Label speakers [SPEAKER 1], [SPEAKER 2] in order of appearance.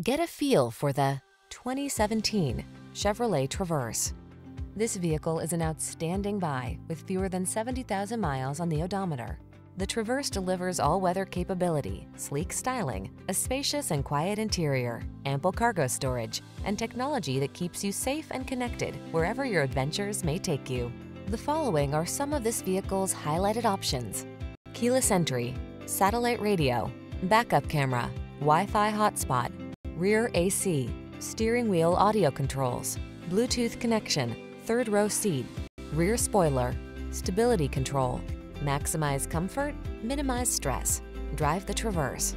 [SPEAKER 1] Get a feel for the 2017 Chevrolet Traverse. This vehicle is an outstanding buy with fewer than 70,000 miles on the odometer. The Traverse delivers all-weather capability, sleek styling, a spacious and quiet interior, ample cargo storage, and technology that keeps you safe and connected wherever your adventures may take you. The following are some of this vehicle's highlighted options. Keyless entry, satellite radio, backup camera, Wi-Fi hotspot, rear AC, steering wheel audio controls, Bluetooth connection, third row seat, rear spoiler, stability control. Maximize comfort, minimize stress. Drive the Traverse.